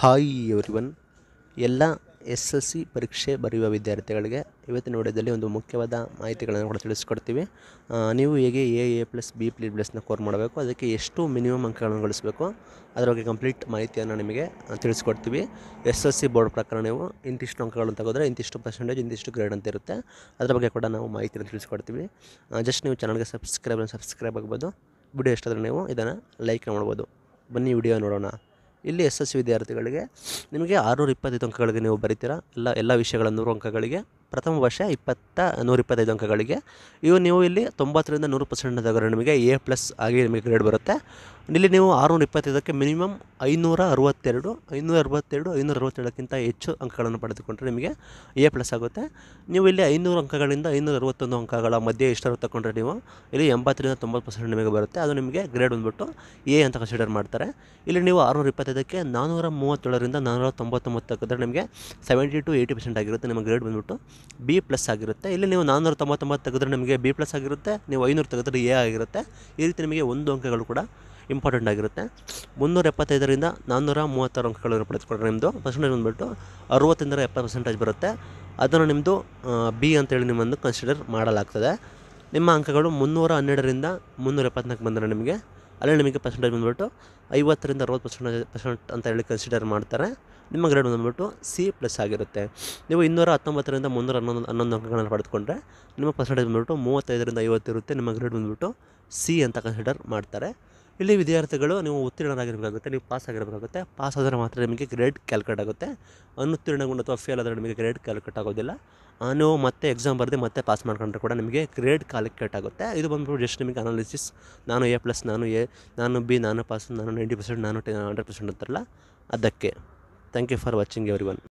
Hi everyone ಎಲ್ಲ S S C ಪರೀಕ್ಷೆ ಬರೆಯುವ ವಿದ್ಯಾರ್ಥಿಗಳಿಗೆ ಇವತ್ತಿನ ವಿಡಿಯೋದಲ್ಲಿ ಒಂದು ಮುಖ್ಯವಾದ ಮಾಹಿತಿಗಳನ್ನು ಕೂಡ ತಿಳಿಸ್ಕೊಡ್ತೀವಿ. ನೀವು ಹೇಗೆ ಎ ಎ ಪ್ಲಸ್ ಬಿ ಪ್ಲಿ ಪ್ಲಸ್ನ ಕೋರ್ ಮಾಡಬೇಕು, ಅದಕ್ಕೆ ಎಷ್ಟು ಮಿನಿಮಮ್ ಅಂಕಗಳನ್ನು ಗಳಿಸಬೇಕು, ಅದರ ಬಗ್ಗೆ ಕಂಪ್ಲೀಟ್ ಮಾಹಿತಿಯನ್ನು ನಿಮಗೆ ತಿಳಿಸ್ಕೊಡ್ತೀವಿ. ಎಸ್ ಎಸ್ ಸಿ ಬೋರ್ಡ್ ಪ್ರಕಾರ ನೀವು ಇಂತಿಷ್ಟು ಅಂಕಗಳನ್ನು ತಗೋದ್ರೆ ಇಂತಿಷ್ಟು ಪರ್ಸೆಂಟೇಜ್ ಇಂತಿಷ್ಟು ಗ್ರೇಡ್ ಅಂತ ಇರುತ್ತೆ. ಅದರ ಬಗ್ಗೆ ಕೂಡ ನಾವು ಮಾಹಿತಿಯನ್ನು ತಿಳಿಸ್ಕೊಡ್ತೀವಿ. ಜಸ್ಟ್ ನೀವು ಚಾನಲ್ಗೆ ಸಬ್ಸ್ಕ್ರೈಬ್ ಸಬ್ಸ್ಕ್ರೈಬ್ ಆಗ್ಬೋದು. ವಿಡಿಯೋ ಎಷ್ಟಾದರೂ ನೀವು ಇದನ್ನು ಲೈಕ್ ಮಾಡ್ಬೋದು. ಬನ್ನಿ ವಿಡಿಯೋ ನೋಡೋಣ. ಇಲ್ಲಿ ಎಸ್ ವಿದ್ಯಾರ್ಥಿಗಳಿಗೆ ನಿಮಗೆ ಆರುನೂರ ಇಪ್ಪತ್ತೈದು ಅಂಕಗಳಿಗೆ ನೀವು ಬರಿತೀರಾ? ಎಲ್ಲ ಎಲ್ಲ ವಿಷಯಗಳ ನೂರು ಅಂಕಗಳಿಗೆ. ಪ್ರಥಮ ವರ್ಷ ಇಪ್ಪತ್ತ ನೂರ ಇಪ್ಪತ್ತೈದು ಅಂಕಗಳಿಗೆ. ಇವು ನೀವು ಇಲ್ಲಿ ತೊಂಬತ್ತರಿಂದ ನೂರು ಪರ್ಸೆಂಟ್ ತಗೊಂಡ್ರೆ ನಿಮಗೆ ಎ ಪ್ಲಸ್ ಆಗಿ ನಿಮಗೆ ಗ್ರೇಡ್ ಬರುತ್ತೆ. ಇಲ್ಲಿ ನೀವು ಆರುನೂರ ಇಪ್ಪತ್ತೈದಕ್ಕೆ ಮಿನಿಮಮ್ ಐನೂರ ಅರವತ್ತೆರಡು ಐನೂರ ಅರವತ್ತೆರಡು ಐನೂರ ಅರವತ್ತೇಳಕ್ಕಿಂತ ಹೆಚ್ಚು ಅಂಕಗಳನ್ನು ಪಡೆದುಕೊಂಡ್ರೆ ನಿಮಗೆ ಎ ಪ್ಲಸ್ ಆಗುತ್ತೆ. ನೀವು ಇಲ್ಲಿ ಐನೂರು ಅಂಕಗಳಿಂದ ಐನೂರ ಅರವತ್ತೊಂದು ಅಂಕಗಳ ಮಧ್ಯೆ ಇಷ್ಟರು ತಗೊಂಡ್ರೆ ನೀವು ಇಲ್ಲಿ ಎಂಬತ್ತರಿಂದ ತೊಂಬತ್ತು ಪರ್ಸೆಂಟ್ ನಿಮಗೆ ಬರುತ್ತೆ. ಅದು ನಿಮಗೆ ಗ್ರೇಡ್ ಬಂದ್ಬಿಟ್ಟು ಎ ಅಂತ ಕನ್ಸಿಡರ್ ಮಾಡ್ತಾರೆ. ಇಲ್ಲಿ ನೀವು ಆರುನೂರ ಇಪ್ಪತ್ತೈದಕ್ಕೆ ನಾನ್ನೂರ ಮೂವತ್ತೇಳರಿಂದ ನಾನ್ನೂರ ತೊಂಬತ್ತೊಂಬತ್ತು ತೆಗೆದ್ರೆ ನಿಮಗೆ ಸೆವೆಂಟಿ ಟು ಏಯ್ಟಿ ಪರ್ಸೆಂಟ್ ಆಗಿರುತ್ತೆ. ನಿಮ್ಮ ಗ್ರೇಡ್ ಬಂದ್ಬಿಟ್ಟು. ಬಿ ಪ್ಲಸ್ ಆಗಿರುತ್ತೆ. ಇಲ್ಲಿ ನೀವು ನಾನ್ನೂರ ತೊಂಬತ್ತೊಂಬತ್ತು ತೆಗೆದ್ರೆ ನಿಮಗೆ ಬಿ ಪ್ಲಸ್ ಆಗಿರುತ್ತೆ, ನೀವು ಐನೂರು ತೆಗೆದ್ರೆ ಎ ಆಗಿರುತ್ತೆ. ಈ ರೀತಿ ನಿಮಗೆ ಒಂದು ಅಂಕಗಳು ಕೂಡ ಇಂಪಾರ್ಟೆಂಟ್ ಆಗಿರುತ್ತೆ. ಮುನ್ನೂರ ಎಪ್ಪತ್ತೈದರಿಂದ ನಾನ್ನೂರ ಮೂವತ್ತಾರು ಅಂಕಗಳನ್ನು ಪಡೆದುಕೊಂಡ್ರೆ ನಿಮ್ಮದು ಪರ್ಸೆಂಟೇಜ್ ಬಂದುಬಿಟ್ಟು ಅರುವತ್ತರಿಂದ ಎಪ್ಪತ್ತು ಪರ್ಸೆಂಟೇಜ್ ಬರುತ್ತೆ. ಅದನ್ನು ನಿಮ್ಮದು ಬಿ ಅಂತೇಳಿ ನಿಮ್ಮನ್ನು ಕನ್ಸಿಡರ್ ಮಾಡಲಾಗ್ತದೆ. ನಿಮ್ಮ ಅಂಕಗಳು ಮುನ್ನೂರ ಹನ್ನೆರಡರಿಂದ ಮುನ್ನೂರ ಎಪ್ಪತ್ನಾಲ್ಕು ಬಂದರೆ ನಿಮಗೆ ಅಲ್ಲಿ ನಿಮಗೆ ಪರ್ಸೆಂಟೇಜ್ ಬಂದುಬಿಟ್ಟು ಐವತ್ತರಿಂದ ಅರವತ್ತು ಪರ್ಸೆಂಟ್ ಪರ್ಸೆಂಟ್ ಅಂತ ಹೇಳಿ ಕನ್ಸಿಡರ್ ಮಾಡ್ತಾರೆ. ನಿಮ್ಮ ಗ್ರೇಡ್ ಬಂದುಬಿಟ್ಟು ಸಿ ಪ್ಲಸ್ ಆಗಿರುತ್ತೆ. ನೀವು ಇನ್ನೂರ ಹತ್ತೊಂಬತ್ತರಿಂದ ಮುನ್ನೂರ ಹನ್ನೊಂದು ಹನ್ನೊಂದು ಅಂಕಗಳನ್ನು ಪಡೆದುಕೊಂಡ್ರೆ ನಿಮ್ಮ ಪರ್ಸೆಂಟೇಜ್ ಬಂದುಬಿಟ್ಟು ಮೂವತ್ತೈದರಿಂದ ಐವತ್ತು ಇರುತ್ತೆ. ನಿಮ್ಮ ಗ್ರೇಡ್ ಬಂದುಬಿಟ್ಟು ಸಿ ಅಂತ ಕನ್ಸಿಡರ್ ಮಾಡ್ತಾರೆ. ಇಲ್ಲಿ ವಿದ್ಯಾರ್ಥಿಗಳು ನೀವು ಉತ್ತೀರ್ಣರಾಗಿರಬೇಕಾಗುತ್ತೆ, ನೀವು ಪಾಸ್ ಆಗಿರಬೇಕಾಗುತ್ತೆ ಪಾಸ್ ಆದರೆ ಮಾತ್ರ ನಿಮಗೆ ಗ್ರೇಡ್ ಕ್ಯಾಲ್ಕುಲೇಟ್ ಆಗುತ್ತೆ. ಅನುತ್ತೀರ್ಣಗೊಂಡು ಅಥವಾ ಫೇಲ್ ಆದರೆ ನಿಮಗೆ ಗ್ರೇಡ್ ಕ್ಯಾಲ್ಕುಲೇಟ್ ಆಗೋದಿಲ್ಲ. ನೀವು ಮತ್ತೆ ಎಕ್ಸಾಮ್ ಬರೆದು ಮತ್ತೆ ಪಾಸ್ ಮಾಡ್ಕೊಂಡ್ರೆ ಕೂಡ ನಿಮಗೆ ಗ್ರೇಡ್ ಕ್ಯಾಲ್ಕುಲೇಟ್ ಆಗುತ್ತೆ. ಇದು ಬಂದ್ಬಿಟ್ಟು ಜಸ್ಟ್ ನಿಮಗೆ ಅನಾಲಿಸಿಸ್ ನಾನು ಎ ಪ್ಲಸ್ ನಾನು ಎ ನಾನು ಬಿ ನಾನು ಪಾಸ್ ನಾನು ನೈಂಟಿ ಪರ್ಸೆಂಟ್ ನಾನು ಟೆ ಹಂಡ್ರೆಡ್ ಪರ್ಸೆಂಟ್ ಅಂತಾರಲ್ಲ, ಅದಕ್ಕೆ. Thank you for watching everyone